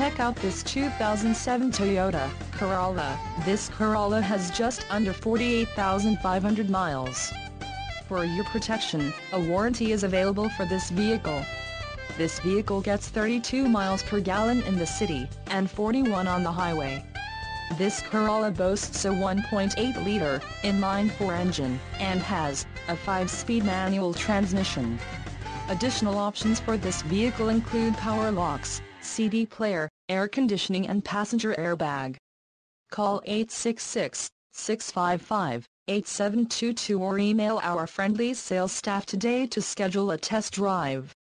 Check out this 2007 Toyota Corolla. This Corolla has just under 48,500 miles. For your protection, a warranty is available for this vehicle. This vehicle gets 32 miles per gallon in the city, and 41 on the highway. This Corolla boasts a 1.8-liter, inline-four engine, and has, a 5-speed manual transmission. Additional options for this vehicle include power locks, CD player, air conditioning and passenger airbag. Call 866-655-8722 or email our friendly sales staff today to schedule a test drive.